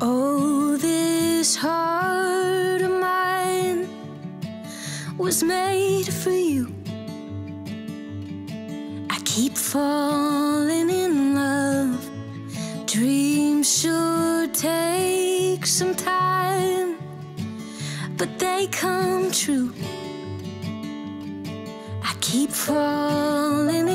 Oh, this heart of mine was made for you. I keep falling in love. Dreams sure take some time, but they come true. I keep falling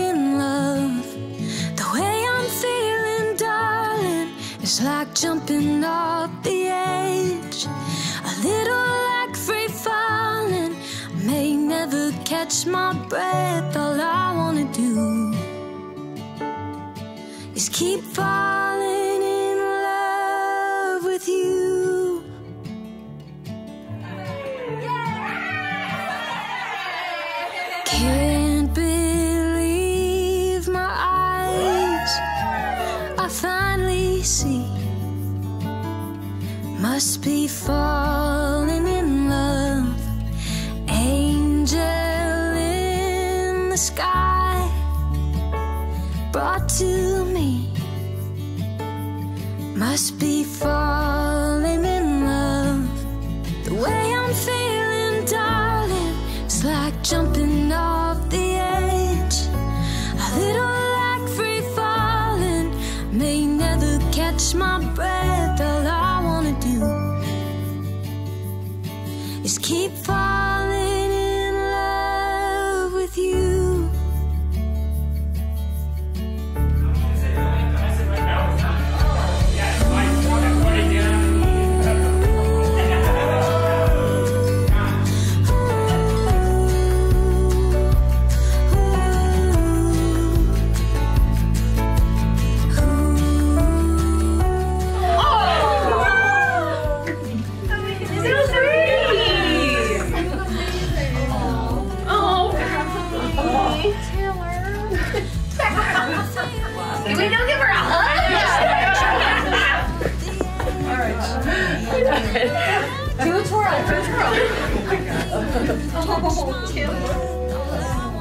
jumping off the edge. A little like free falling. I may never catch my breath. All I wanna do is keep falling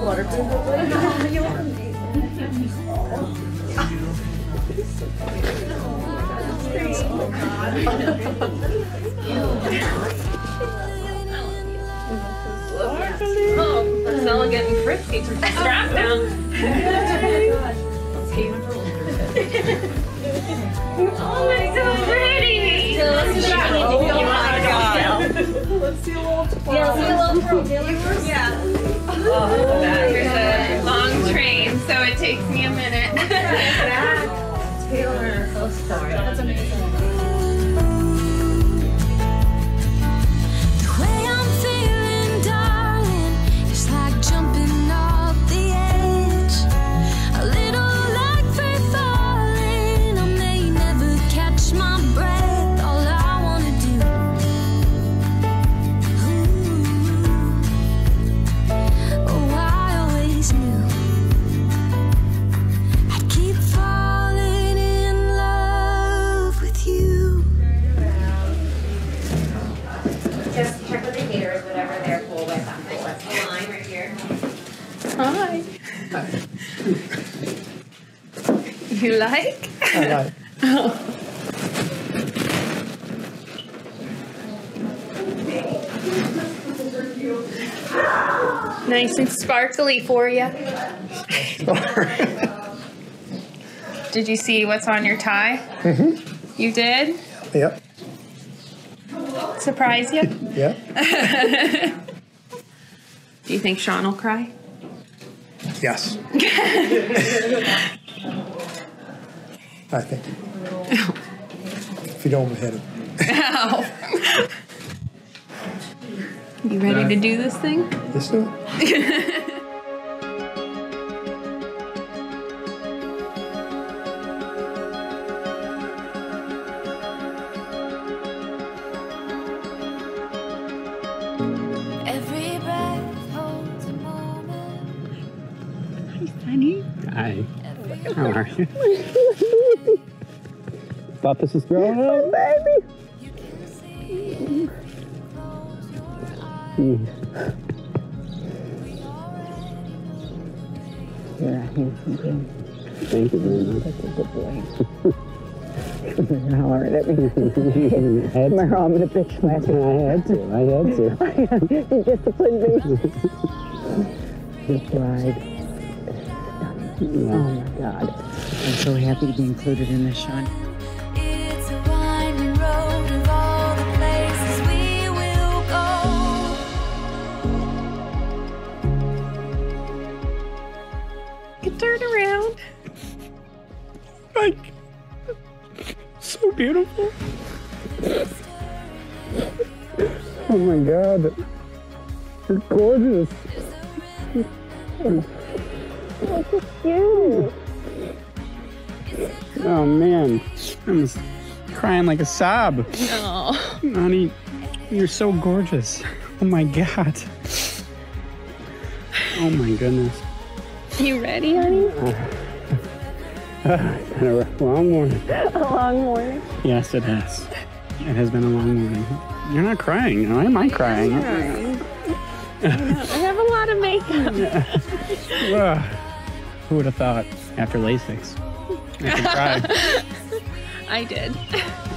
Water Oh, Marcella getting frisky. The strap down. oh my god, pretty! Oh my god. Let's see a little twirl. Yeah, see a little twirl. Yeah. Oh, There's a long train, so it takes me a minute. Taylor. Oh, sorry. That's amazing. You like? I like. Nice and sparkly for you. Did you see what's on your tie? Mm-hmm. You did? Yep. Surprise you? Yep. Do you think Sean will cry? Yes. Ah, I think. If you don't hit him. Ow. You ready to do this thing? Let's do it. Every breath holds a moment. Honey. Hi. How are you? Thought this was growing up, oh, baby. You're a handsome. Thank you very much. That's a good boy. Hollering at me. I had Tomorrow I'm gonna bitch slap you. I had to. I had to. You disciplined me. This ride. Oh my God. I'm so happy to be included in this, Sean. Oh my god. You're gorgeous. Oh man. I'm just crying like a sob. No. Honey, you're so gorgeous. Oh my god. Oh my goodness. You ready, honey? Been a long morning. A long morning. Yes, it has. It has been a long morning. You're not crying. Why am I crying? I have a lot of makeup. Who would have thought after LASIK? I could cry. I did.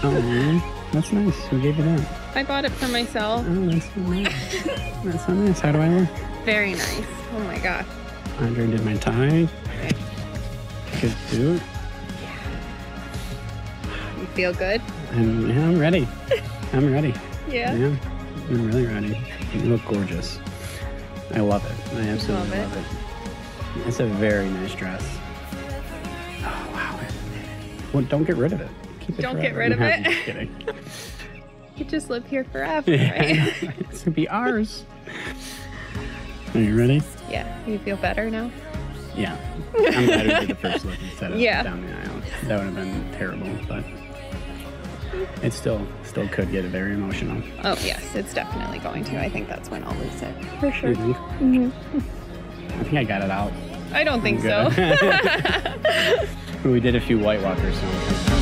oh, man. That's nice. Who gave you that? I bought it for myself. Oh, that's so nice. That's so nice. How do I look? Very nice. Oh my god. Andre did my tie. Good dude. You feel good? And yeah, I'm ready. I'm ready. Yeah. Yeah, I'm really ready. You look gorgeous. I love it. I absolutely Love love it. it. It's a very nice dress. Oh wow! Well, don't get rid of it. Keep it. Don't forever. get rid of it. just kidding. You could just live here forever, right? it's gonna be ours. Are you ready? yeah. You feel better now? Yeah. I'm glad we did the first look instead of Yeah. down the aisle. That would have been terrible, but it still still could get very emotional. Oh yes, it's definitely going to. I think that's when I'll lose it. For sure. think? I think I got it out. I don't think so. we did a few White Walkers songs.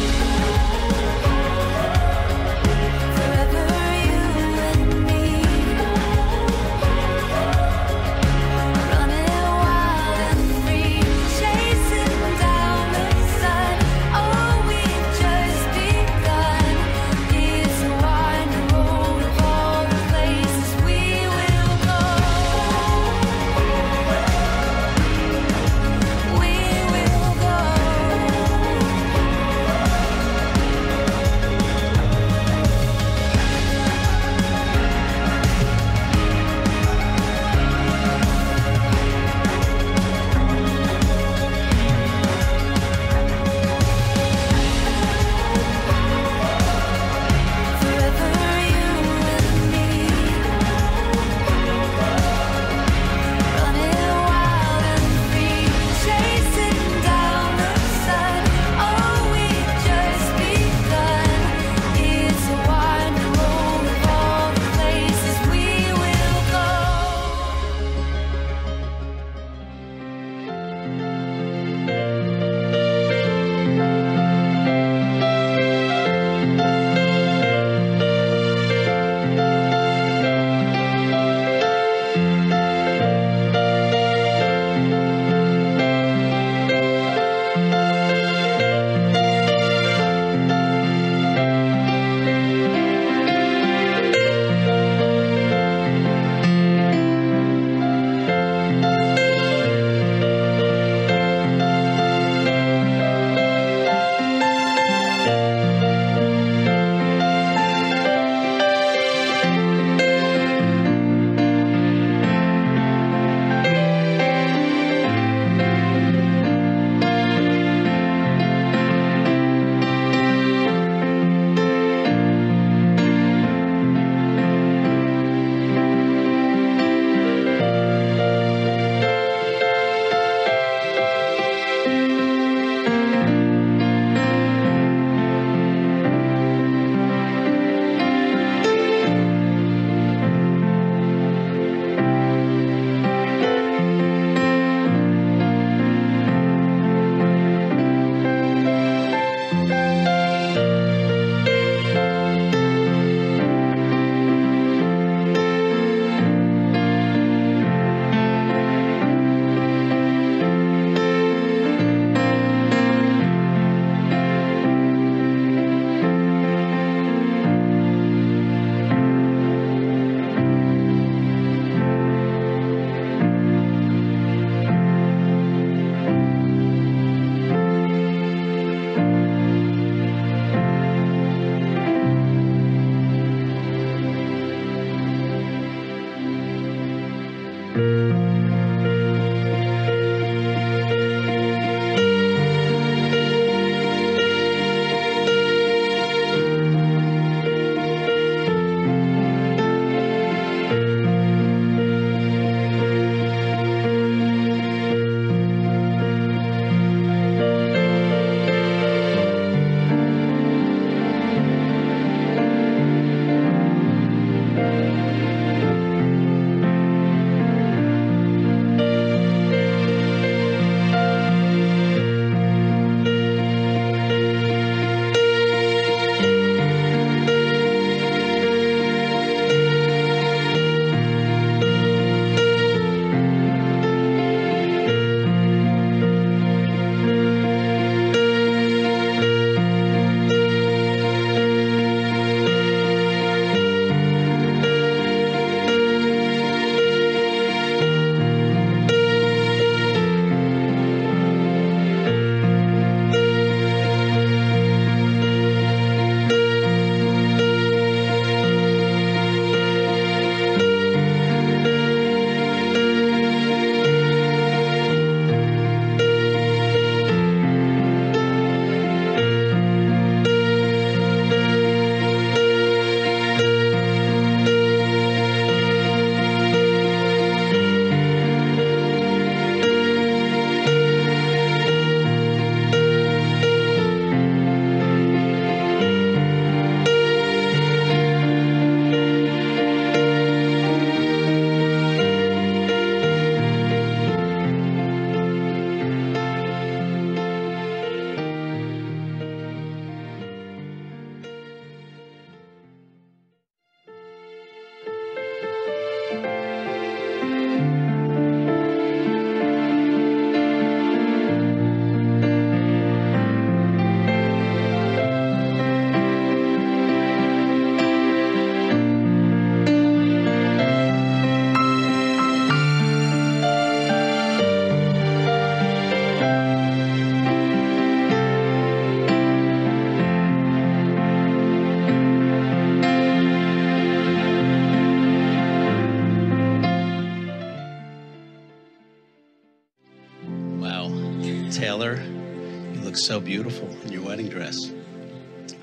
Beautiful in your wedding dress.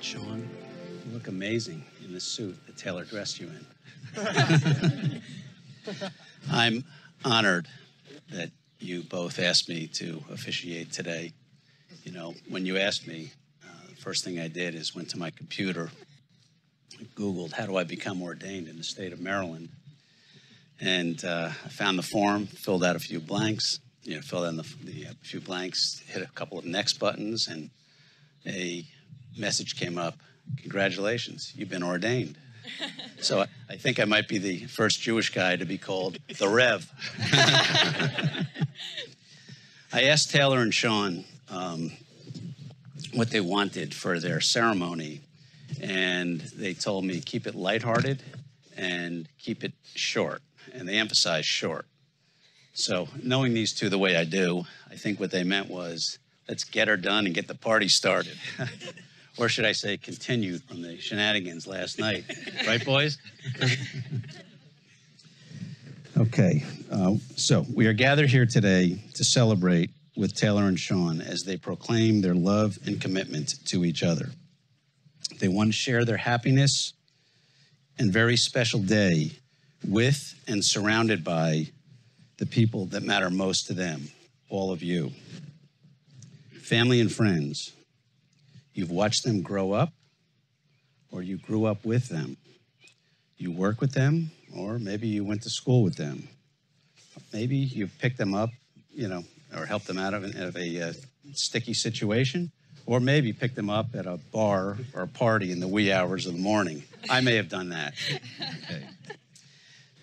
Sean, you look amazing in the suit that Taylor dressed you in. I'm honored that you both asked me to officiate today. You know, when you asked me, uh, the first thing I did is went to my computer, Googled, how do I become ordained in the state of Maryland? And uh, I found the form, filled out a few blanks, you know, filled in the, the uh, few blanks, hit a couple of next buttons, and a message came up. Congratulations, you've been ordained. So I, I think I might be the first Jewish guy to be called the Rev. I asked Taylor and Sean um, what they wanted for their ceremony, and they told me keep it lighthearted and keep it short, and they emphasized short. So, knowing these two the way I do, I think what they meant was let's get her done and get the party started. or should I say, continue from the shenanigans last night. right, boys? okay, uh, so we are gathered here today to celebrate with Taylor and Sean as they proclaim their love and commitment to each other. They want to share their happiness and very special day with and surrounded by the people that matter most to them, all of you. Family and friends, you've watched them grow up, or you grew up with them. You work with them, or maybe you went to school with them. Maybe you picked them up, you know, or helped them out of, of a uh, sticky situation, or maybe picked them up at a bar or a party in the wee hours of the morning. I may have done that. Okay.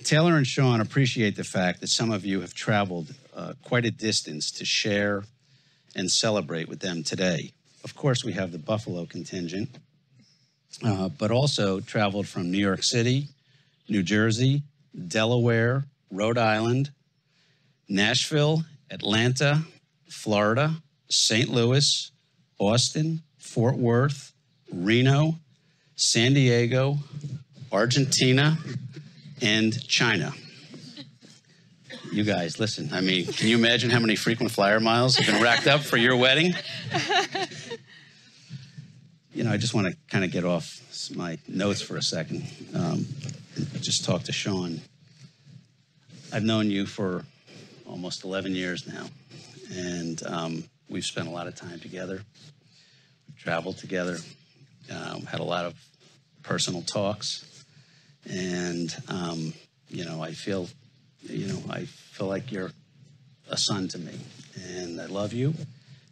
Taylor and Sean appreciate the fact that some of you have traveled uh, quite a distance to share and celebrate with them today. Of course, we have the Buffalo contingent, uh, but also traveled from New York City, New Jersey, Delaware, Rhode Island, Nashville, Atlanta, Florida, St. Louis, Austin, Fort Worth, Reno, San Diego, Argentina, and China. You guys, listen, I mean, can you imagine how many frequent flyer miles have been racked up for your wedding? You know, I just want to kind of get off my notes for a second. Um, just talk to Sean. I've known you for almost 11 years now, and um, we've spent a lot of time together. We've traveled together, um, had a lot of personal talks and um, you know, I feel, you know, I feel like you're a son to me, and I love you.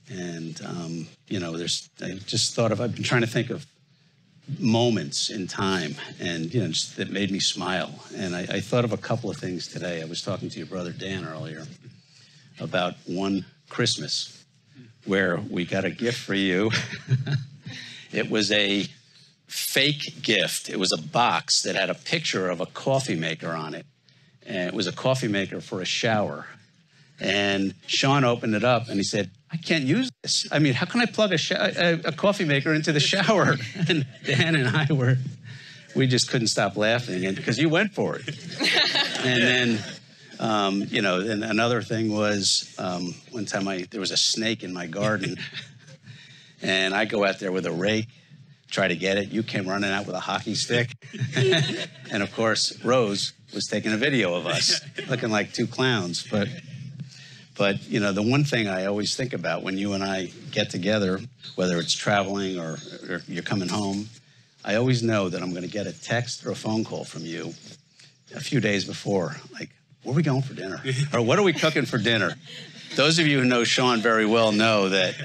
And um, you know, there's I just thought of I've been trying to think of moments in time, and you know, just that made me smile. And I, I thought of a couple of things today. I was talking to your brother Dan earlier about one Christmas where we got a gift for you. it was a fake gift. It was a box that had a picture of a coffee maker on it. And it was a coffee maker for a shower. And Sean opened it up and he said, I can't use this. I mean, how can I plug a, sh- a, a coffee maker into the shower? And Dan and I were, we just couldn't stop laughing and because you went for it. and then, um, you know, and another thing was um, one time I, there was a snake in my garden. and I go out there with a rake try to get it. You came running out with a hockey stick. and of course, Rose was taking a video of us looking like two clowns. But but you know, the one thing I always think about when you and I get together, whether it's traveling or, or you're coming home, I always know that I'm going to get a text or a phone call from you a few days before, like, where are we going for dinner? or what are we cooking for dinner? Those of you who know Sean very well know that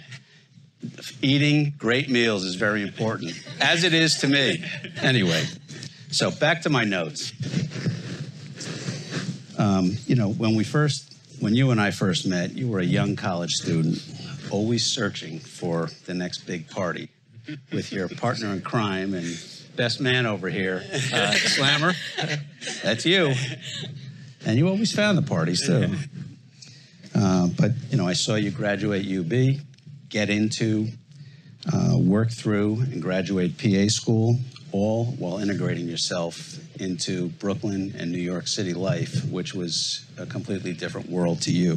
eating great meals is very important, as it is to me. Anyway, so back to my notes. Um, you know, when we first, when you and I first met, you were a young college student, always searching for the next big party with your partner in crime and best man over here, uh, Slammer. That's you. And you always found the parties too. Uh, but, you know, I saw you graduate UB get into, uh, work through, and graduate PA school, all while integrating yourself into Brooklyn and New York City life, which was a completely different world to you.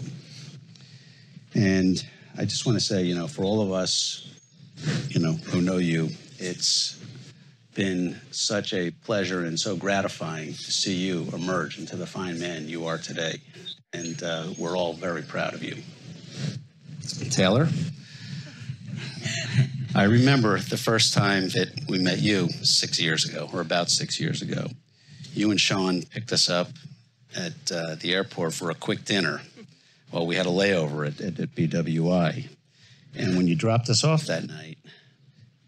And I just want to say, you know, for all of us, you know, who know you, it's been such a pleasure and so gratifying to see you emerge into the fine man you are today. And uh, we're all very proud of you. Taylor? I remember the first time that we met you six years ago, or about six years ago. You and Sean picked us up at uh, the airport for a quick dinner. Well, we had a layover at, at, at BWI. And when you dropped us off that night,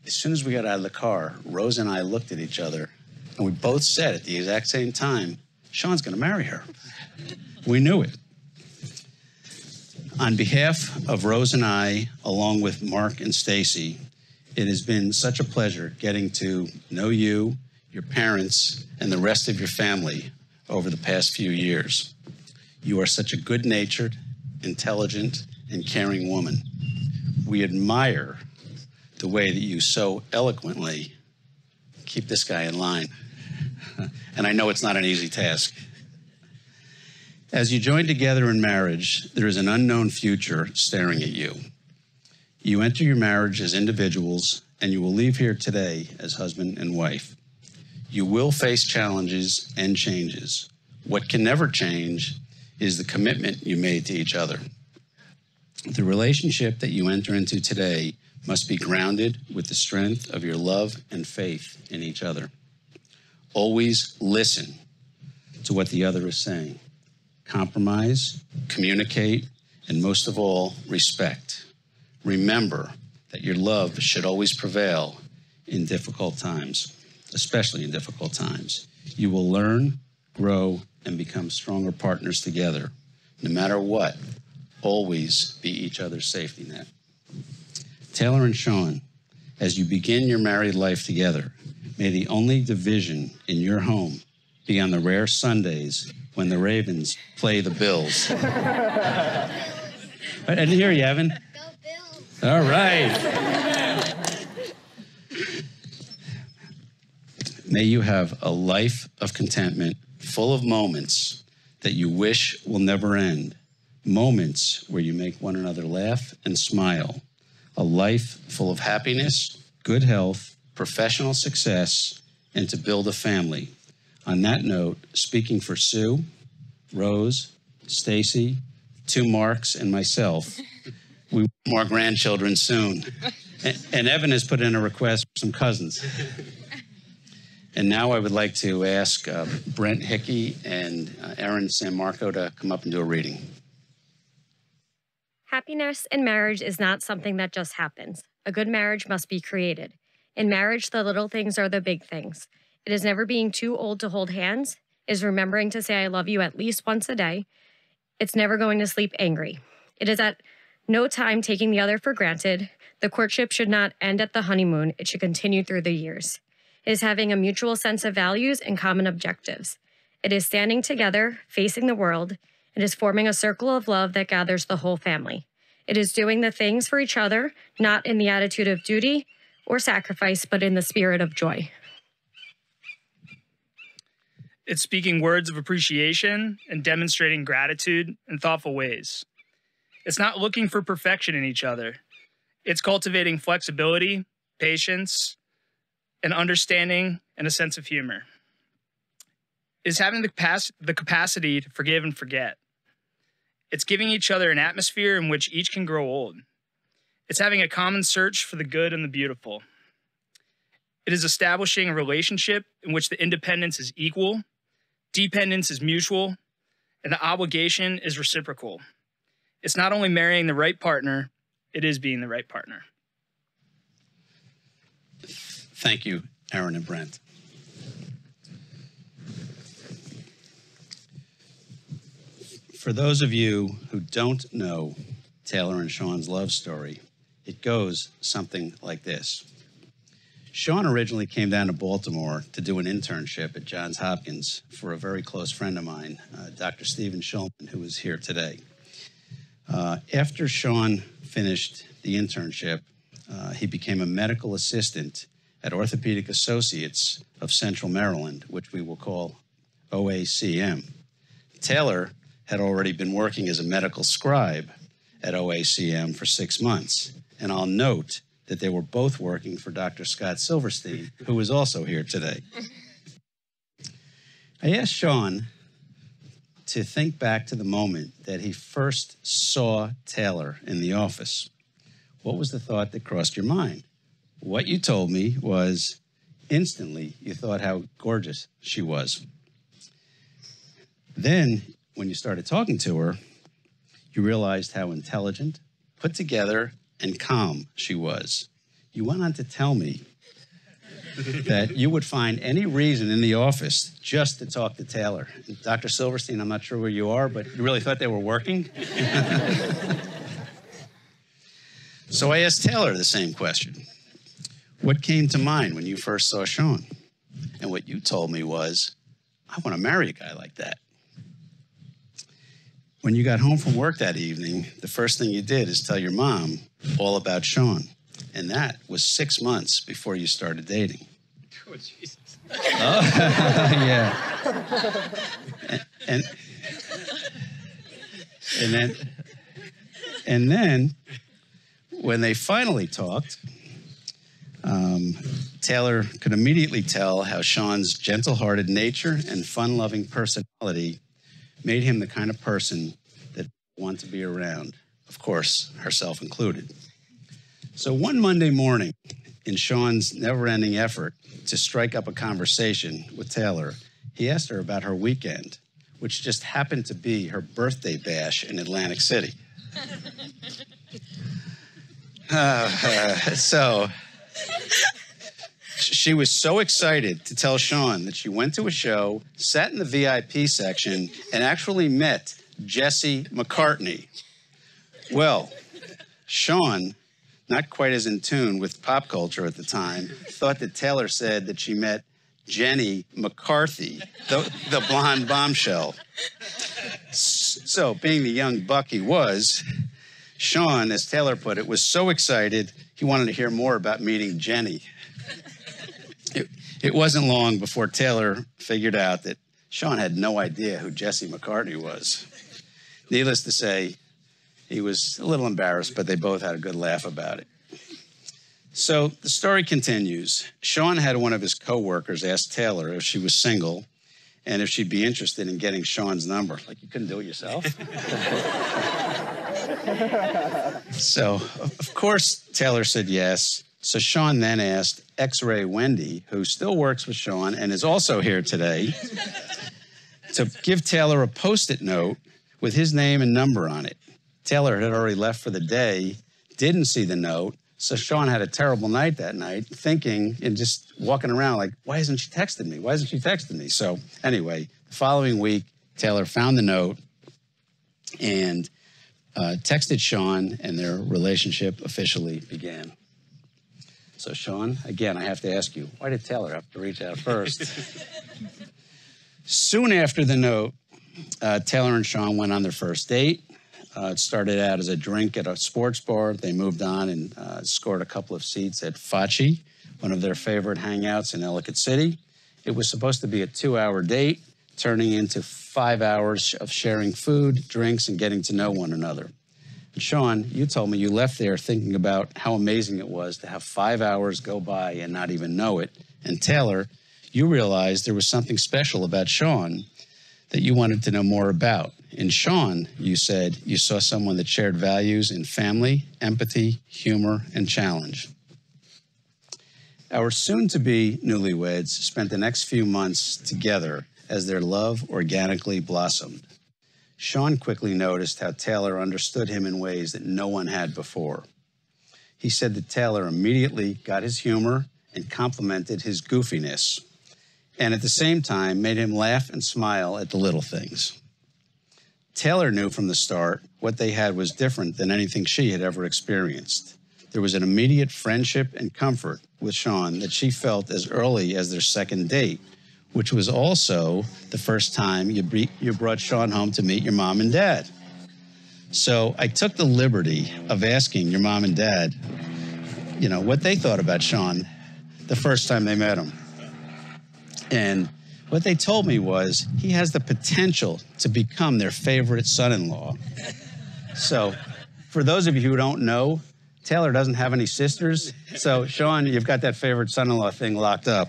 as soon as we got out of the car, Rose and I looked at each other, and we both said at the exact same time, Sean's going to marry her. We knew it. On behalf of Rose and I, along with Mark and Stacy, it has been such a pleasure getting to know you, your parents, and the rest of your family over the past few years. You are such a good natured, intelligent, and caring woman. We admire the way that you so eloquently keep this guy in line. and I know it's not an easy task. As you join together in marriage, there is an unknown future staring at you. You enter your marriage as individuals, and you will leave here today as husband and wife. You will face challenges and changes. What can never change is the commitment you made to each other. The relationship that you enter into today must be grounded with the strength of your love and faith in each other. Always listen to what the other is saying. Compromise, communicate, and most of all, respect. Remember that your love should always prevail in difficult times, especially in difficult times. You will learn, grow, and become stronger partners together. No matter what, always be each other's safety net. Taylor and Sean, as you begin your married life together, may the only division in your home be on the rare Sundays when the Ravens play the Bills. I didn't hear you, Evan. All right. May you have a life of contentment full of moments that you wish will never end, moments where you make one another laugh and smile, a life full of happiness, good health, professional success, and to build a family. On that note, speaking for Sue, Rose, Stacy, two Marks, and myself, we want more grandchildren soon. And, Evan has put in a request for some cousins. And now I would like to ask uh, Brent Hickey and uh, Erin San Marco to come up and do a reading. Happiness in marriage is not something that just happens. A good marriage must be created. In marriage, the little things are the big things. It is never being too old to hold hands, it is remembering to say I love you at least once a day. It's never going to sleep angry. It is at no time taking the other for granted. The courtship should not end at the honeymoon, it should continue through the years. It is having a mutual sense of values and common objectives. It is standing together, facing the world. It is forming a circle of love that gathers the whole family. It is doing the things for each other, not in the attitude of duty or sacrifice, but in the spirit of joy. It's speaking words of appreciation and demonstrating gratitude in thoughtful ways. It's not looking for perfection in each other. It's cultivating flexibility, patience, and understanding, and a sense of humor. Is having the, capac- the capacity to forgive and forget. It's giving each other an atmosphere in which each can grow old. It's having a common search for the good and the beautiful. It is establishing a relationship in which the independence is equal, dependence is mutual, and the obligation is reciprocal. It's not only marrying the right partner, it is being the right partner. Thank you, Aaron and Brent. For those of you who don't know Taylor and Sean's love story, it goes something like this. Sean originally came down to Baltimore to do an internship at Johns Hopkins for a very close friend of mine, uh, Dr. Stephen Shulman, who is here today. Uh, after Sean finished the internship, uh, he became a medical assistant at Orthopedic Associates of Central Maryland, which we will call OACM. Taylor had already been working as a medical scribe at OACM for six months. And I'll note that they were both working for Dr. Scott Silverstein, who is also here today. I asked Sean to think back to the moment that he first saw Taylor in the office. What was the thought that crossed your mind? What you told me was instantly you thought how gorgeous she was. Then, when you started talking to her, you realized how intelligent, put together, and calm she was. You went on to tell me that you would find any reason in the office just to talk to Taylor. Dr. Silverstein, I'm not sure where you are, but you really thought they were working? so I asked Taylor the same question. What came to mind when you first saw Sean? And what you told me was, I want to marry a guy like that. When you got home from work that evening, the first thing you did is tell your mom all about Sean. And that was six months before you started dating. Oh, Jesus. Oh, yeah. And, and, and then, and then, when they finally talked, um, Taylor could immediately tell how Sean's gentle-hearted nature and fun-loving personality made him the kind of person that want to be around. Of course, herself included. So one Monday morning, in Sean's never-ending effort to strike up a conversation with Taylor, he asked her about her weekend, which just happened to be her birthday bash in Atlantic City. Uh, so she was so excited to tell Sean that she went to a show, sat in the VIP section, and actually met Jesse McCartney. Well, Sean, not quite as in tune with pop culture at the time, thought that Taylor said that she met Jenny McCarthy, the, the blonde bombshell. So, being the young buck he was, Sean, as Taylor put it, was so excited he wanted to hear more about meeting Jenny. It, it wasn't long before Taylor figured out that Sean had no idea who Jesse McCartney was. Needless to say, he was a little embarrassed, but they both had a good laugh about it. So the story continues. Sean had one of his coworkers ask Taylor if she was single and if she'd be interested in getting Sean's number. Like you couldn't do it yourself. so, of course, Taylor said yes. So Sean then asked X Ray Wendy, who still works with Sean and is also here today, to give Taylor a post it note with his name and number on it. Taylor had already left for the day, didn't see the note. So Sean had a terrible night that night, thinking and just walking around like, why hasn't she texted me? Why hasn't she texted me? So, anyway, the following week, Taylor found the note and uh, texted Sean, and their relationship officially began. So, Sean, again, I have to ask you, why did Taylor have to reach out first? Soon after the note, uh, Taylor and Sean went on their first date. Uh, it started out as a drink at a sports bar. They moved on and uh, scored a couple of seats at Facci, one of their favorite hangouts in Ellicott City. It was supposed to be a two hour date, turning into five hours of sharing food, drinks, and getting to know one another. And Sean, you told me you left there thinking about how amazing it was to have five hours go by and not even know it. And Taylor, you realized there was something special about Sean that you wanted to know more about. In Sean, you said you saw someone that shared values in family, empathy, humor, and challenge. Our soon to be newlyweds spent the next few months together as their love organically blossomed. Sean quickly noticed how Taylor understood him in ways that no one had before. He said that Taylor immediately got his humor and complimented his goofiness, and at the same time made him laugh and smile at the little things. Taylor knew from the start what they had was different than anything she had ever experienced. There was an immediate friendship and comfort with Sean that she felt as early as their second date, which was also the first time you, you brought Sean home to meet your mom and dad. So I took the liberty of asking your mom and dad, you know, what they thought about Sean the first time they met him. And what they told me was he has the potential to become their favorite son in law. So For those of you who don't know, Taylor doesn't have any sisters. So, Sean, you've got that favorite son in law thing locked up.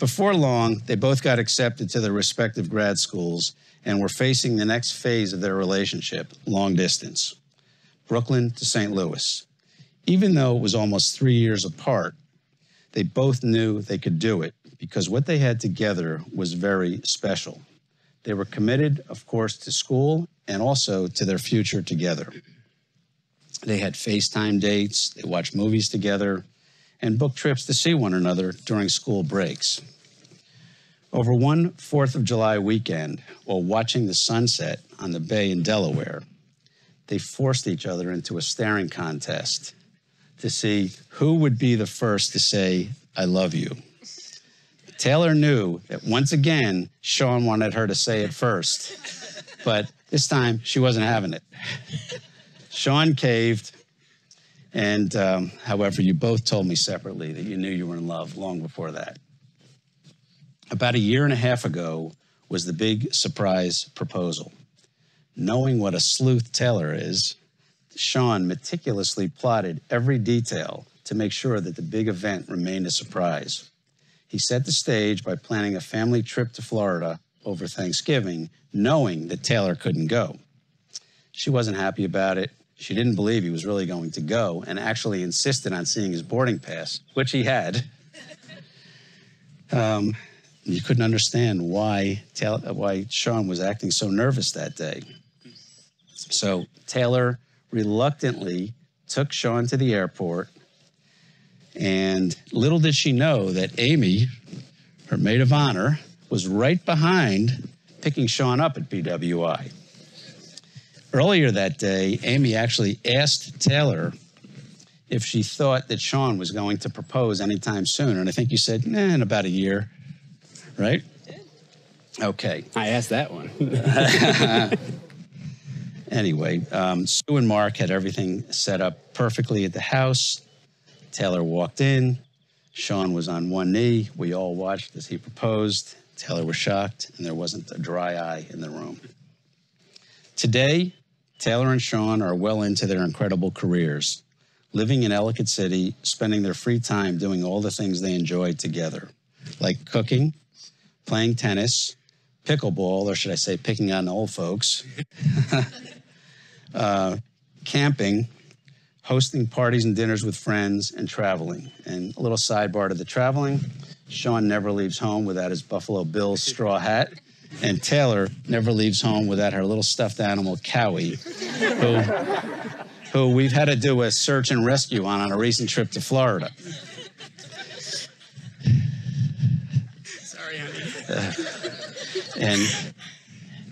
Before long, they both got accepted to their respective grad schools and were facing the next phase of their relationship long distance Brooklyn to St. Louis. Even though it was almost three years apart, they both knew they could do it because what they had together was very special. They were committed, of course, to school and also to their future together. They had FaceTime dates, they watched movies together, and booked trips to see one another during school breaks. Over one Fourth of July weekend, while watching the sunset on the bay in Delaware, they forced each other into a staring contest to see who would be the first to say, I love you. Taylor knew that once again, Sean wanted her to say it first, but this time she wasn't having it. Sean caved, and um, however, you both told me separately that you knew you were in love long before that. About a year and a half ago was the big surprise proposal. Knowing what a sleuth Taylor is, Sean meticulously plotted every detail to make sure that the big event remained a surprise. He set the stage by planning a family trip to Florida over Thanksgiving, knowing that Taylor couldn't go. She wasn't happy about it. She didn't believe he was really going to go and actually insisted on seeing his boarding pass, which he had. Um, you couldn't understand why, Taylor, why Sean was acting so nervous that day. So Taylor reluctantly took Sean to the airport and little did she know that Amy, her maid of honor, was right behind picking Sean up at BWI. Earlier that day, Amy actually asked Taylor if she thought that Sean was going to propose anytime soon. And I think you said, nah, in about a year, right? Okay. I asked that one. anyway, um, Sue and Mark had everything set up perfectly at the house. Taylor walked in. Sean was on one knee. We all watched as he proposed. Taylor was shocked, and there wasn't a dry eye in the room. Today, Taylor and Sean are well into their incredible careers, living in Ellicott City, spending their free time doing all the things they enjoy together, like cooking, playing tennis, pickleball, or should I say, picking on old folks, uh, camping, hosting parties and dinners with friends, and traveling. And a little sidebar to the traveling Sean never leaves home without his Buffalo Bills straw hat. And Taylor never leaves home without her little stuffed animal, Cowie, who, who we've had to do a search and rescue on on a recent trip to Florida. Sorry, honey. Uh, and,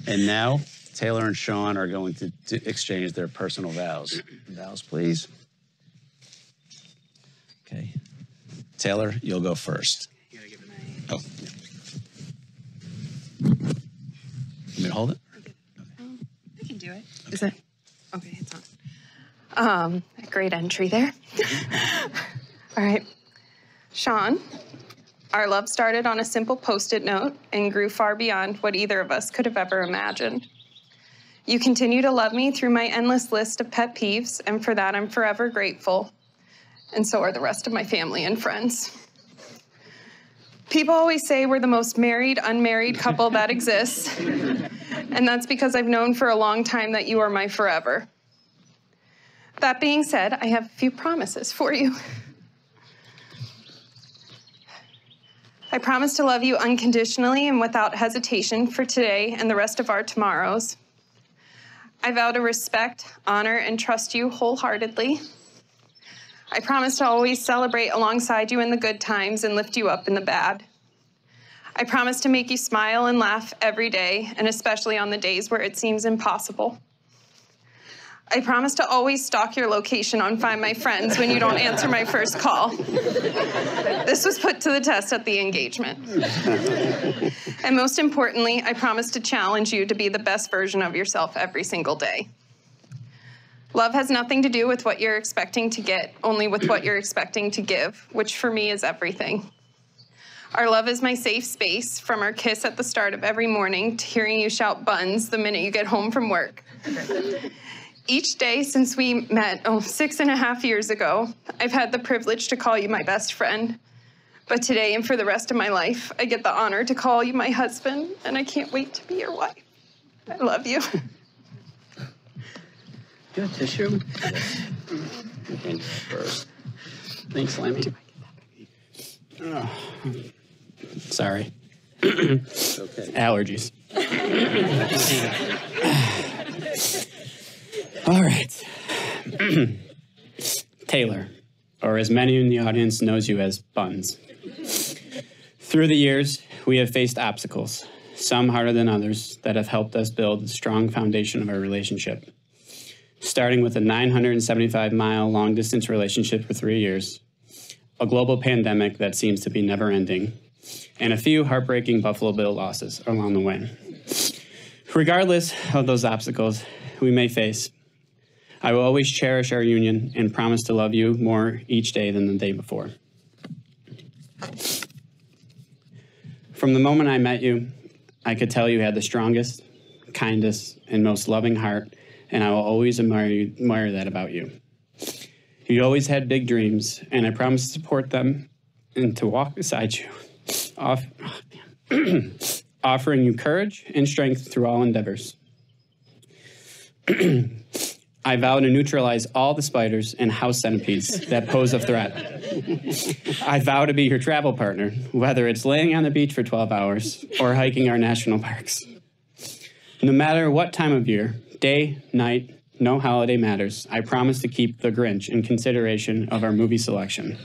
and now Taylor and Sean are going to, to exchange their personal vows. Vows, please. Okay. Taylor, you'll go first. You gotta give it Oh. yeah. You want me to hold it? I can do it. Is it? Okay, it's on. Um, great entry there. All right. Sean, our love started on a simple post it note and grew far beyond what either of us could have ever imagined. You continue to love me through my endless list of pet peeves, and for that I'm forever grateful. And so are the rest of my family and friends. People always say we're the most married, unmarried couple that exists. And that's because I've known for a long time that you are my forever. That being said, I have a few promises for you. I promise to love you unconditionally and without hesitation for today and the rest of our tomorrows. I vow to respect, honor, and trust you wholeheartedly. I promise to always celebrate alongside you in the good times and lift you up in the bad. I promise to make you smile and laugh every day, and especially on the days where it seems impossible. I promise to always stalk your location on Find My Friends when you don't answer my first call. this was put to the test at the engagement. and most importantly, I promise to challenge you to be the best version of yourself every single day. Love has nothing to do with what you're expecting to get, only with what you're expecting to give, which for me is everything. Our love is my safe space, from our kiss at the start of every morning to hearing you shout buns the minute you get home from work. Each day since we met, oh, six and a half years ago, I've had the privilege to call you my best friend. But today and for the rest of my life, I get the honor to call you my husband, and I can't wait to be your wife. I love you. Do you have tissue? okay, first. Thanks, Lemmy. Oh. Sorry. Okay. Allergies. All right. Taylor, or as many in the audience knows you as Buns. Through the years, we have faced obstacles, some harder than others, that have helped us build a strong foundation of our relationship. Starting with a 975 mile long distance relationship for three years, a global pandemic that seems to be never ending, and a few heartbreaking Buffalo Bill losses along the way. Regardless of those obstacles we may face, I will always cherish our union and promise to love you more each day than the day before. From the moment I met you, I could tell you had the strongest, kindest, and most loving heart, and I will always admire, you, admire that about you. You always had big dreams, and I promise to support them and to walk beside you, off, offering you courage and strength through all endeavors. I vow to neutralize all the spiders and house centipedes that pose a threat. I vow to be your travel partner, whether it's laying on the beach for 12 hours or hiking our national parks. No matter what time of year, day, night, no holiday matters, I promise to keep The Grinch in consideration of our movie selection.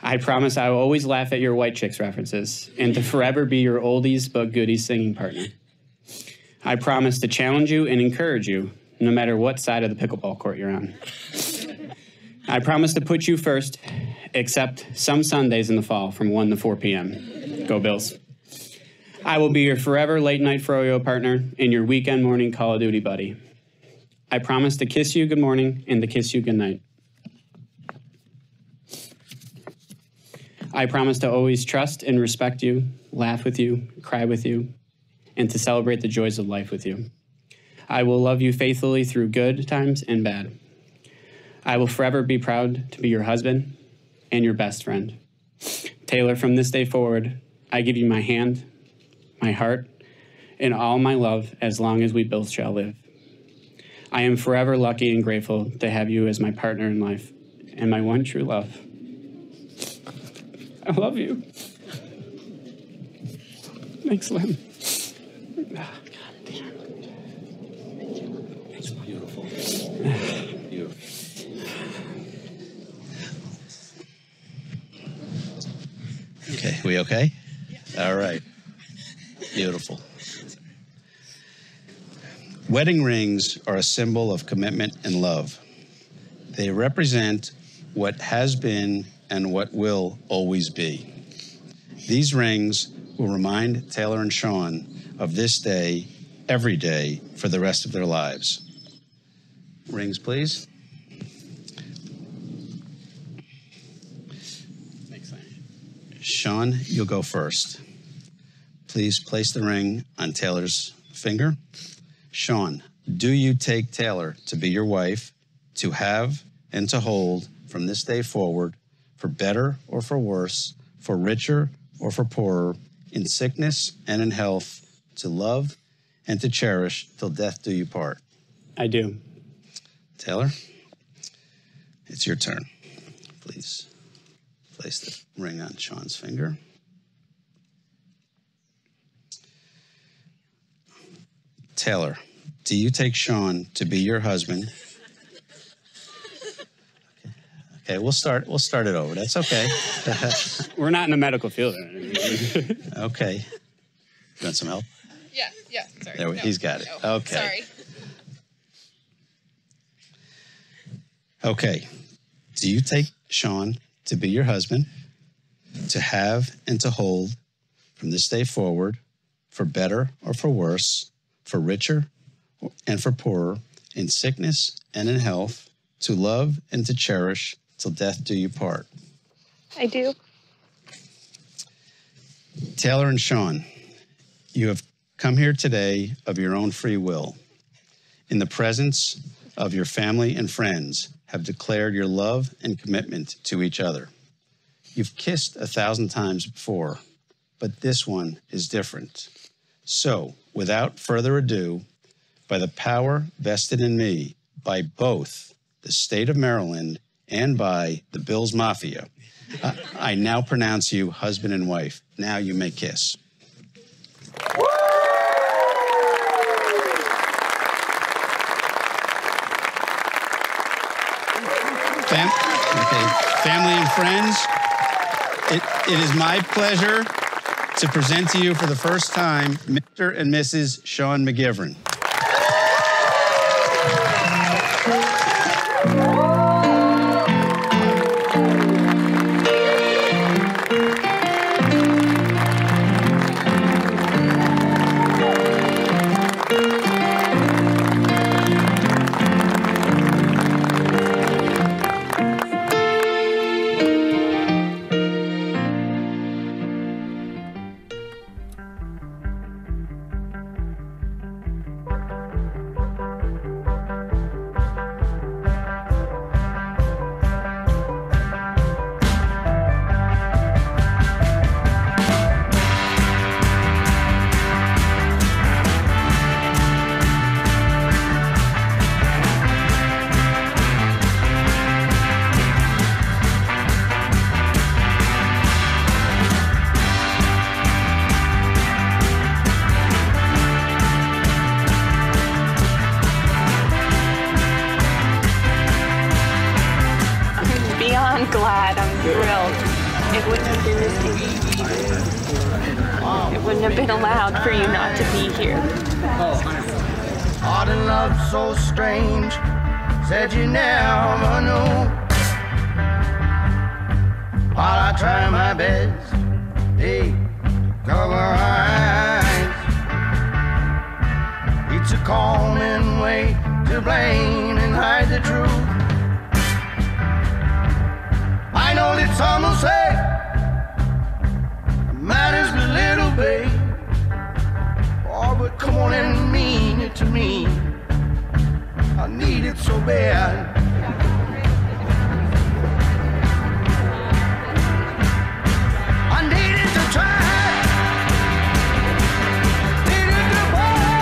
I promise I will always laugh at your white chicks references and to forever be your oldies but goodies singing partner. I promise to challenge you and encourage you, no matter what side of the pickleball court you're on. I promise to put you first, except some Sundays in the fall from 1 to 4 p.m. Go Bills. I will be your forever late night froyo partner and your weekend morning Call of Duty buddy. I promise to kiss you good morning and to kiss you good night. I promise to always trust and respect you, laugh with you, cry with you, and to celebrate the joys of life with you. I will love you faithfully through good times and bad. I will forever be proud to be your husband and your best friend. Taylor, from this day forward, I give you my hand, my heart, and all my love as long as we both shall live. I am forever lucky and grateful to have you as my partner in life and my one true love. I love you. Thanks, Lynn. It's. Beautiful. Okay, we okay? All right. Beautiful. Wedding rings are a symbol of commitment and love. They represent what has been and what will always be. These rings will remind Taylor and Sean of this day every day for the rest of their lives. Rings, please. Sean, you'll go first. Please place the ring on Taylor's finger. Sean, do you take Taylor to be your wife, to have and to hold from this day forward, for better or for worse, for richer or for poorer, in sickness and in health, to love and to cherish till death do you part? I do. Taylor, it's your turn. Please place the ring on Sean's finger. Taylor, do you take Sean to be your husband? Okay, okay we'll start. We'll start it over. That's okay. We're not in the medical field. okay. You want some help? Yeah, yeah, sorry. There we- No, he's got it. no, Okay. Sorry. Okay. Do you take Sean to be your husband, to have and to hold from this day forward, for better or for worse, for richer and for poorer, in sickness and in health, to love and to cherish till death do you part? I do. Taylor and Sean, you have come here today of your own free will. In the presence of your family and friends, have declared your love and commitment to each other. You've kissed a thousand times before, but this one is different. So, without further ado, by the power vested in me by both the state of Maryland and by the Bills Mafia, uh, I now pronounce you husband and wife. Now you may kiss. Fam- okay. Family and friends, it, it is my pleasure to present to you for the first time Mr. and Mrs. Sean McGivern. Some will say matters but little, babe. Oh, but come on and mean it to me. I need it so bad. I needed to try. Needed to fall.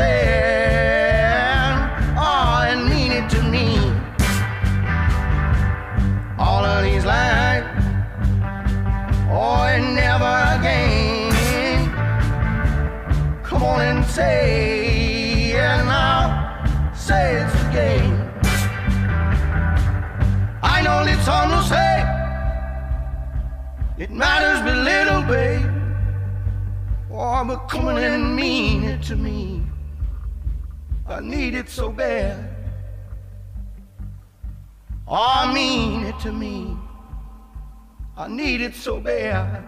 Said, oh, and mean it to me. All of these lies, oh, and never again. Come on and say, and I'll say it's again. I know that some will say it matters but little, babe. Oh, but come on and mean it to me. I need it so bad. Oh, mean it to me. I need it so bad.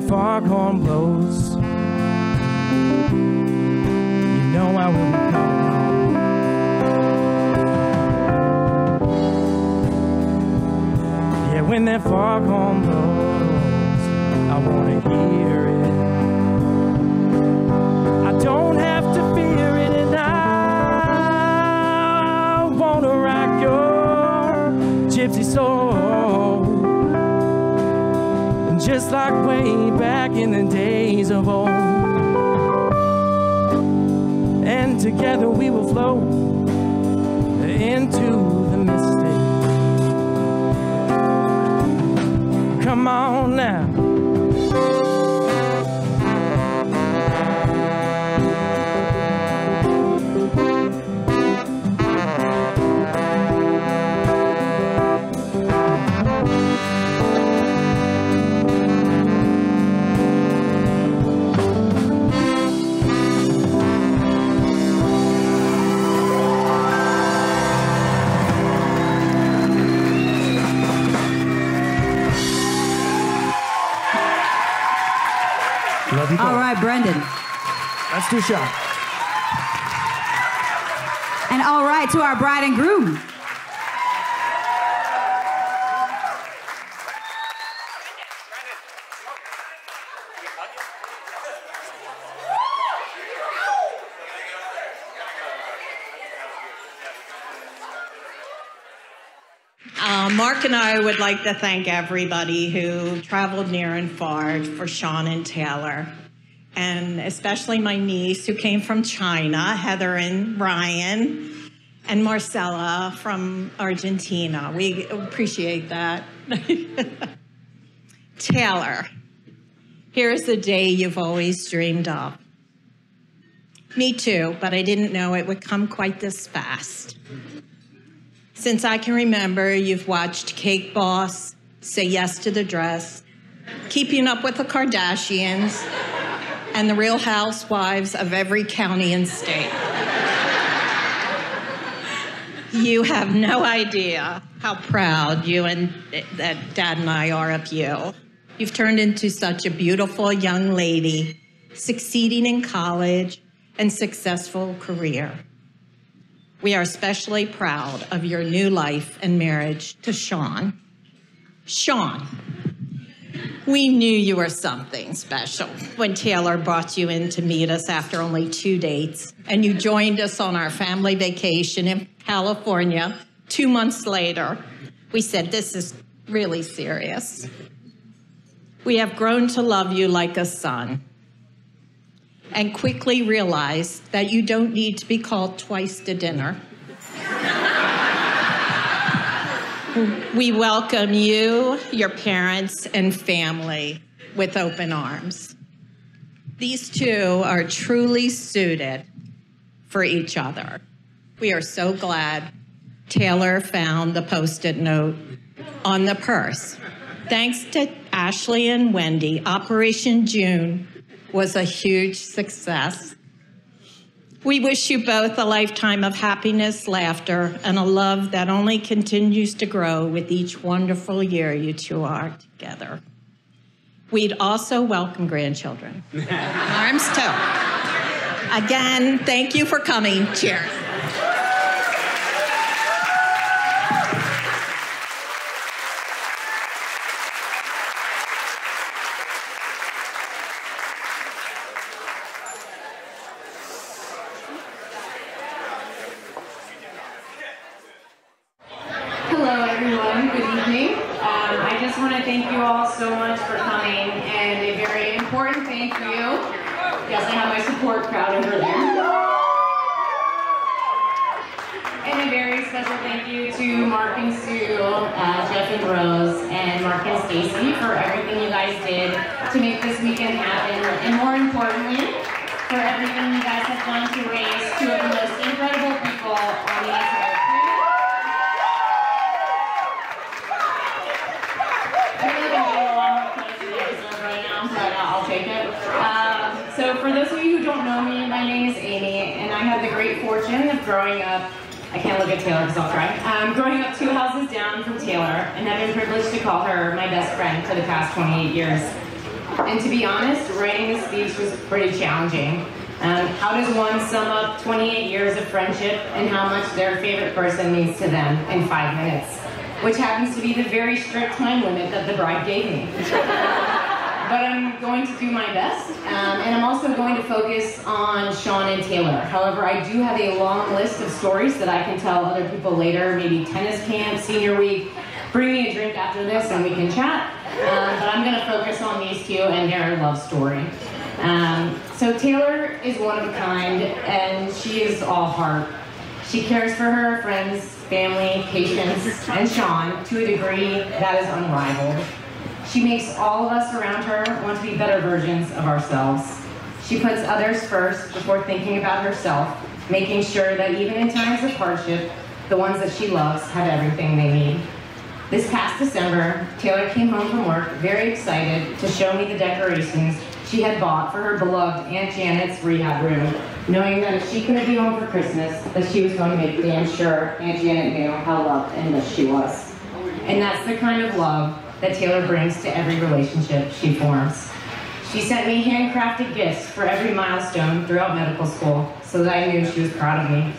that foghorn blows, you know I will be calling. Yeah, when that foghorn blows. just like way back in the days of old. And together we will flow into the mystic. Come on now. Love you All Brendan. Let's do Sean. And all right to our bride and groom. Uh, Mark and I would like to thank everybody who traveled near and far for Sean and Taylor, and especially my niece who came from China, Heather and Ryan, and Marcella from Argentina. We appreciate that. Taylor, here's the day you've always dreamed of. Me too, but I didn't know it would come quite this fast. Since I can remember, you've watched Cake Boss, Say Yes to the Dress, Keeping Up with the Kardashians, and the Real Housewives of every county and state. You have no idea how proud you and that Dad and I are of you. You've turned into such a beautiful young lady, succeeding in college and successful career. We are especially proud of your new life and marriage to Sean. Sean, we knew you were something special when Taylor brought you in to meet us after only two dates, and you joined us on our family vacation in California two months later. We said, This is really serious. We have grown to love you like a son and quickly realized that you don't need to be called twice to dinner. We welcome you, your parents, and family with open arms. These two are truly suited for each other. We are so glad Taylor found the post it note on the purse. Thanks to Ashley and Wendy, Operation June was a huge success. We wish you both a lifetime of happiness, laughter, and a love that only continues to grow with each wonderful year you two are together. We'd also welcome grandchildren. Arms too. Again, thank you for coming. Cheers. Everyone. Good evening. Um, I just want to thank you all so much for coming, and a very important thank you. Yes, I have my support crowd over there. And a very special thank you to Mark and Sue, uh, Jeff and Rose, and Mark and Stacy for everything you guys did to make this weekend happen, and more importantly, for everything you guys have done to raise two of the most incredible people on the entire I feel like I'm getting a lot more credit to the episode right now, but uh, I'll take it. Um, so for those of you who don't know me, my name is Amy, and I of growing up. I can't look at Taylor because I'll cry. Um, growing up two houses down from Taylor, and have been privileged to call her my best friend for the past 28 years. And to be honest, writing this speech was pretty challenging. Um, how does one sum up 28 years of friendship and how much their favorite person means to them in five minutes? Which happens to be the very strict time limit that the bride gave me. but I'm going to do my best, um, and I'm also going to focus on Sean and Taylor. However, I do have a long list of stories that I can tell other people later, maybe tennis camp, senior week. Bring me a drink after this and we can chat. Um, but I'm going to focus on these two and their love story. Um, so Taylor is one of a kind, and she is all heart. She cares for her friends, family, patients, and Sean to a degree that is unrivaled. She makes all of us around her want to be better versions of ourselves. She puts others first before thinking about herself, making sure that even in times of hardship, the ones that she loves have everything they need. This past December, Taylor came home from work very excited to show me the decorations she had bought for her beloved Aunt Janet's rehab room, knowing that if she couldn't be home for Christmas, that she was going to make damn sure Aunt Janet knew how loved and missed she was. And that's the kind of love that Taylor brings to every relationship she forms. She sent me handcrafted gifts for every milestone throughout medical school so that I knew she was proud of me.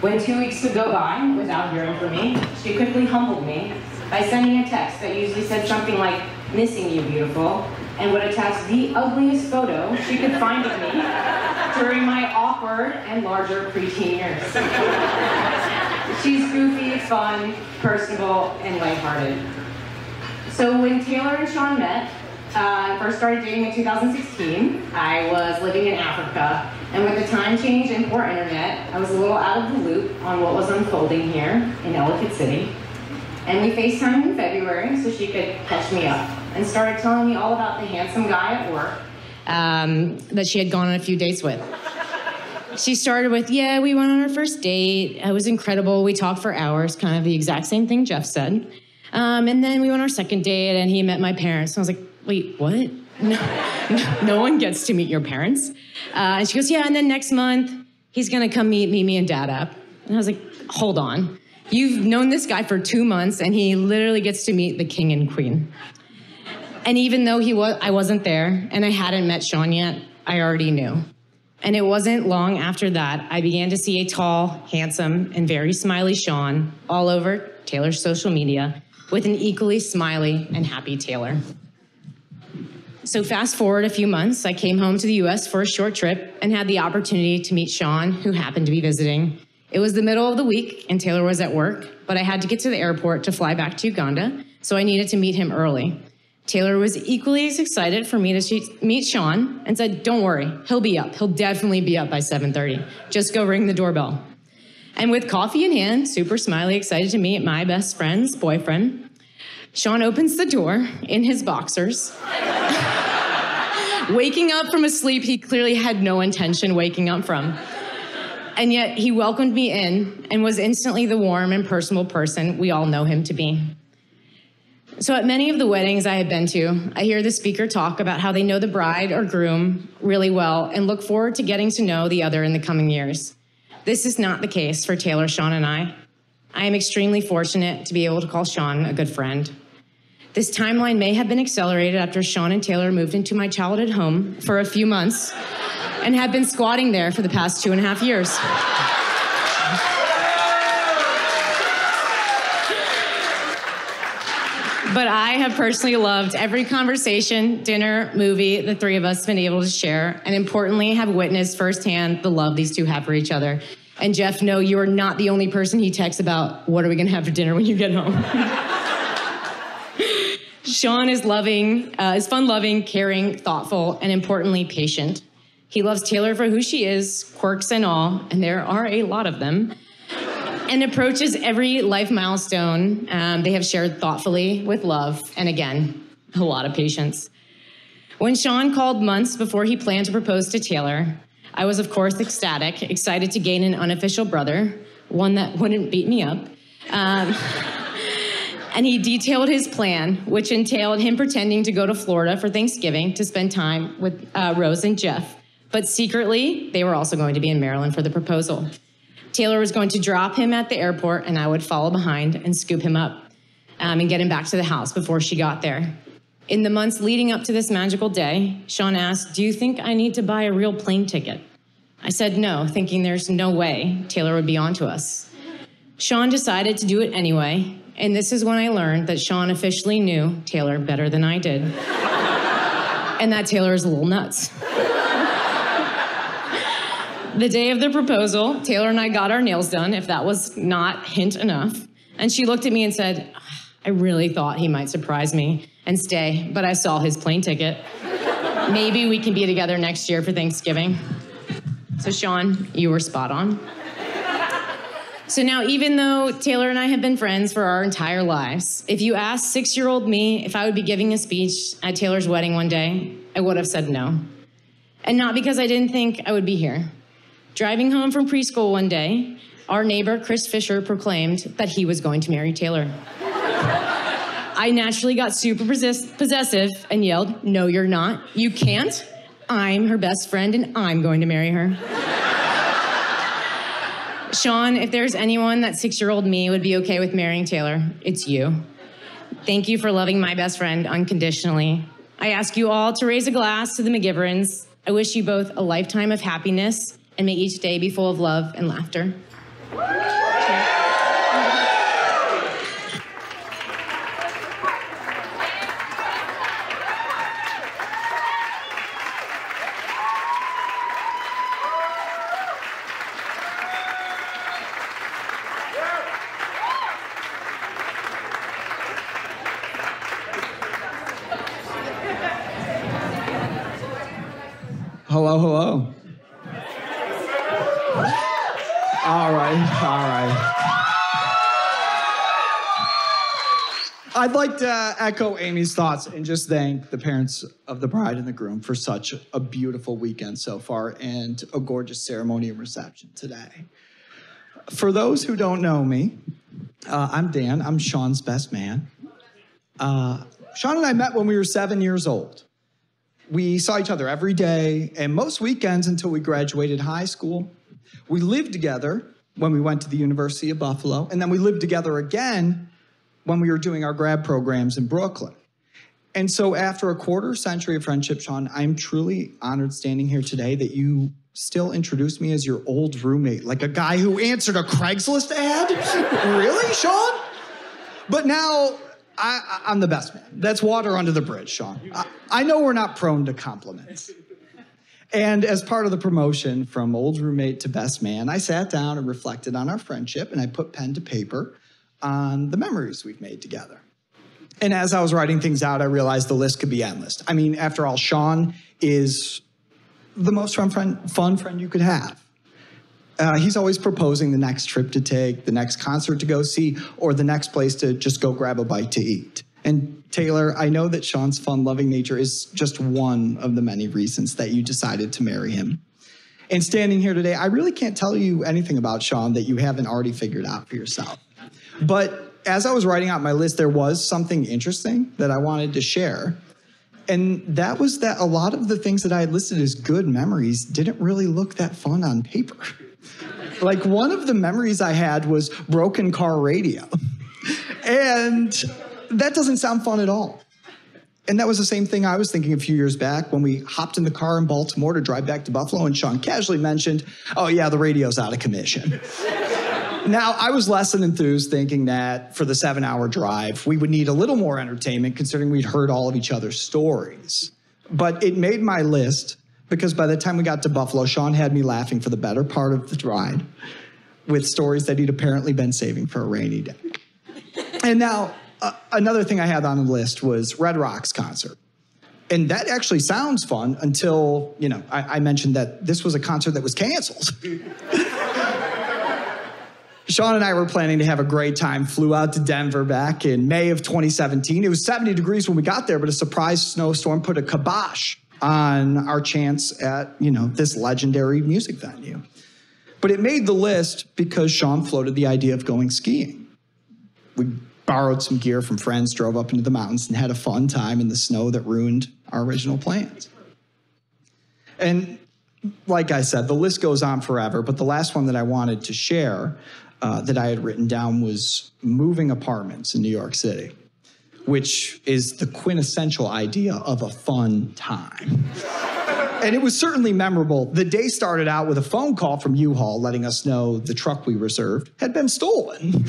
When two weeks would go by without hearing from me, she quickly humbled me by sending a text that usually said something like, missing you, beautiful, and would attach the ugliest photo she could find of me during my awkward and larger preteen years. She's goofy, fun, personable, and lighthearted. So when Taylor and Sean met, uh, first started dating in 2016, I was living in Africa, and with the time change and poor internet, I was a little out of the loop on what was unfolding here in Ellicott City. And we FaceTimed in February so she could catch me up, and started telling me all about the handsome guy at work um, that she had gone on a few dates with. She started with, Yeah, we went on our first date. It was incredible. We talked for hours, kind of the exact same thing Jeff said. Um, and then we went on our second date, and he met my parents. And I was like, Wait, what? No, no one gets to meet your parents. Uh, and she goes, Yeah, and then next month, he's gonna come meet me, me and dad up. And I was like, Hold on. You've known this guy for two months, and he literally gets to meet the king and queen. And even though he was, I wasn't there, and I hadn't met Sean yet, I already knew. And it wasn't long after that I began to see a tall, handsome, and very smiley Sean all over Taylor's social media with an equally smiley and happy Taylor. So, fast forward a few months, I came home to the US for a short trip and had the opportunity to meet Sean, who happened to be visiting. It was the middle of the week and Taylor was at work, but I had to get to the airport to fly back to Uganda, so I needed to meet him early. Taylor was equally as excited for me to meet Sean and said, "Don't worry, he'll be up. He'll definitely be up by 7:30. Just go ring the doorbell." And with coffee in hand, super smiley, excited to meet my best friend's boyfriend, Sean opens the door in his boxers. waking up from a sleep he clearly had no intention waking up from. And yet he welcomed me in and was instantly the warm and personable person we all know him to be. So, at many of the weddings I have been to, I hear the speaker talk about how they know the bride or groom really well and look forward to getting to know the other in the coming years. This is not the case for Taylor, Sean, and I. I am extremely fortunate to be able to call Sean a good friend. This timeline may have been accelerated after Sean and Taylor moved into my childhood home for a few months and have been squatting there for the past two and a half years. But I have personally loved every conversation, dinner, movie the three of us have been able to share, and importantly, have witnessed firsthand the love these two have for each other. And Jeff, no, you are not the only person he texts about what are we gonna have for dinner when you get home. Sean is loving, uh, is fun loving, caring, thoughtful, and importantly, patient. He loves Taylor for who she is, quirks and all, and there are a lot of them and approaches every life milestone um, they have shared thoughtfully with love and again a lot of patience. When sean called months before he planned to propose to taylor i was of course ecstatic excited to gain an unofficial brother one that wouldn't beat me up. Um, and he detailed his plan which entailed him pretending to go to florida for thanksgiving to spend time with uh, rose and jeff. But secretly they were also going to be in maryland for the proposal Taylor was going to drop him at the airport, and I would follow behind and scoop him up um, and get him back to the house before she got there. In the months leading up to this magical day, Sean asked, Do you think I need to buy a real plane ticket? I said no, thinking there's no way Taylor would be onto us. Sean decided to do it anyway, and this is when I learned that Sean officially knew Taylor better than I did. and that Taylor is a little nuts. The day of the proposal, Taylor and I got our nails done, if that was not hint enough. And she looked at me and said, I really thought he might surprise me and stay, but I saw his plane ticket. Maybe we can be together next year for Thanksgiving. So, Sean, you were spot on. So now, even though Taylor and I have been friends for our entire lives, if you asked six year old me if I would be giving a speech at Taylor's wedding one day, I would have said no. And not because I didn't think I would be here. Driving home from preschool one day, our neighbor Chris Fisher proclaimed that he was going to marry Taylor. I naturally got super possess- possessive and yelled, No, you're not. You can't. I'm her best friend and I'm going to marry her. Sean, if there's anyone that six year old me would be okay with marrying Taylor, it's you. Thank you for loving my best friend unconditionally. I ask you all to raise a glass to the McGiverns. I wish you both a lifetime of happiness and may each day be full of love and laughter. Hello, hello. All right, all right. I'd to echo Amy's thoughts and just thank the parents of the bride and the groom for such a beautiful weekend so far and a gorgeous ceremony and reception today. For those who don't know me, uh, I'm Dan. I'm Sean's best man. Uh, Sean and I met when we were seven years old. We saw each other every day and most weekends until we graduated high school. We lived together when we went to the University of Buffalo, and then we lived together again when we were doing our grad programs in Brooklyn. And so, after a quarter century of friendship, Sean, I'm truly honored standing here today that you still introduce me as your old roommate, like a guy who answered a Craigslist ad. really, Sean? But now I, I'm the best man. That's water under the bridge, Sean. I, I know we're not prone to compliments. And as part of the promotion from old roommate to best man, I sat down and reflected on our friendship and I put pen to paper on the memories we've made together. And as I was writing things out, I realized the list could be endless. I mean, after all, Sean is the most fun friend, fun friend you could have. Uh, he's always proposing the next trip to take, the next concert to go see, or the next place to just go grab a bite to eat. And Taylor, I know that Sean's fun loving nature is just one of the many reasons that you decided to marry him. And standing here today, I really can't tell you anything about Sean that you haven't already figured out for yourself. But as I was writing out my list, there was something interesting that I wanted to share. And that was that a lot of the things that I had listed as good memories didn't really look that fun on paper. like one of the memories I had was broken car radio. and that doesn't sound fun at all. And that was the same thing I was thinking a few years back when we hopped in the car in Baltimore to drive back to Buffalo, and Sean casually mentioned, Oh, yeah, the radio's out of commission. now, I was less than enthused thinking that for the seven hour drive, we would need a little more entertainment considering we'd heard all of each other's stories. But it made my list because by the time we got to Buffalo, Sean had me laughing for the better part of the ride with stories that he'd apparently been saving for a rainy day. And now, uh, another thing I had on the list was Red Rocks concert. And that actually sounds fun until, you know, I, I mentioned that this was a concert that was canceled. Sean and I were planning to have a great time, flew out to Denver back in May of 2017. It was 70 degrees when we got there, but a surprise snowstorm put a kibosh on our chance at, you know, this legendary music venue. But it made the list because Sean floated the idea of going skiing. We borrowed some gear from friends, drove up into the mountains, and had a fun time in the snow that ruined our original plans. And like I said, the list goes on forever, but the last one that I wanted to share uh, that I had written down was moving apartments in New York City, which is the quintessential idea of a fun time. And it was certainly memorable. The day started out with a phone call from U-Haul letting us know the truck we reserved had been stolen.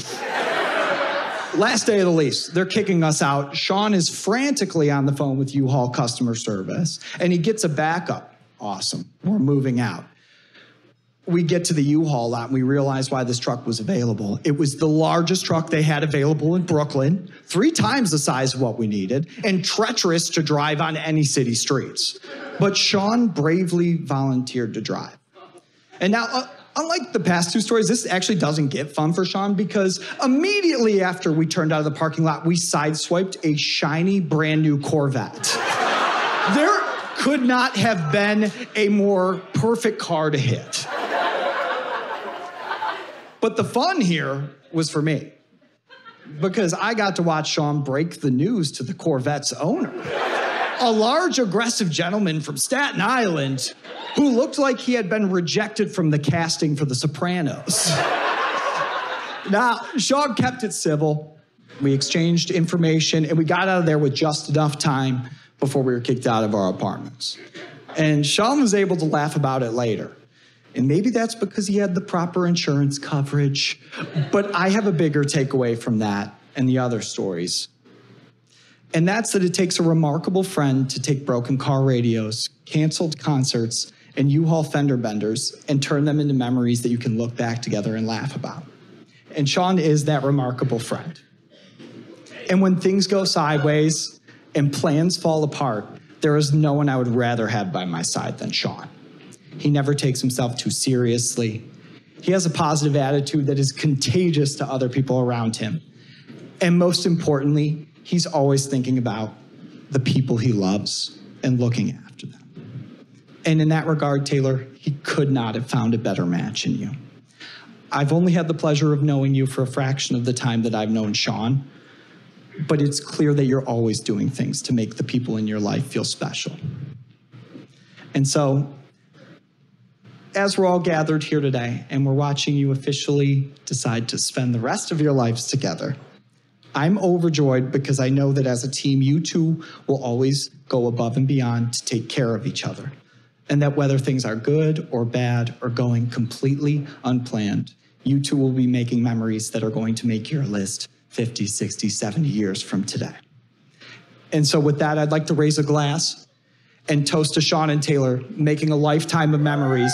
Last day of the lease, they're kicking us out. Sean is frantically on the phone with U-Haul customer service, and he gets a backup. Awesome. We're moving out. We get to the U-Haul lot and we realize why this truck was available. It was the largest truck they had available in Brooklyn, three times the size of what we needed, and treacherous to drive on any city streets. But Sean bravely volunteered to drive. And now, uh, unlike the past two stories, this actually doesn't get fun for Sean because immediately after we turned out of the parking lot, we sideswiped a shiny brand new Corvette. there could not have been a more perfect car to hit. But the fun here was for me because I got to watch Sean break the news to the Corvette's owner. A large, aggressive gentleman from Staten Island who looked like he had been rejected from the casting for The Sopranos. now, Sean kept it civil. We exchanged information and we got out of there with just enough time before we were kicked out of our apartments. And Sean was able to laugh about it later. And maybe that's because he had the proper insurance coverage. But I have a bigger takeaway from that and the other stories. And that's that it takes a remarkable friend to take broken car radios, canceled concerts, and U-Haul fender benders and turn them into memories that you can look back together and laugh about. And Sean is that remarkable friend. And when things go sideways and plans fall apart, there is no one I would rather have by my side than Sean. He never takes himself too seriously. He has a positive attitude that is contagious to other people around him. And most importantly, he's always thinking about the people he loves and looking after them. And in that regard, Taylor, he could not have found a better match in you. I've only had the pleasure of knowing you for a fraction of the time that I've known Sean, but it's clear that you're always doing things to make the people in your life feel special. And so, as we're all gathered here today and we're watching you officially decide to spend the rest of your lives together, I'm overjoyed because I know that as a team, you two will always go above and beyond to take care of each other. And that whether things are good or bad or going completely unplanned, you two will be making memories that are going to make your list 50, 60, 70 years from today. And so, with that, I'd like to raise a glass and toast to Sean and Taylor, making a lifetime of memories.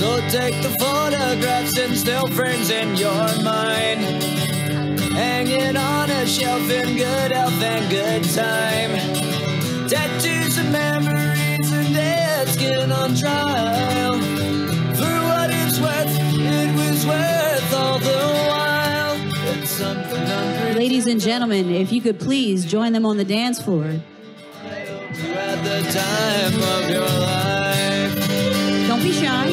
So take the photographs and still frames in your mind. Hang it on a shelf in good health and good time. Tattoos and memories and dead skin on trial. For what it's worth, it was worth all the while. It's something. Ladies and gentlemen, if you could please join them on the dance floor. You had the time of your life. Don't be shy.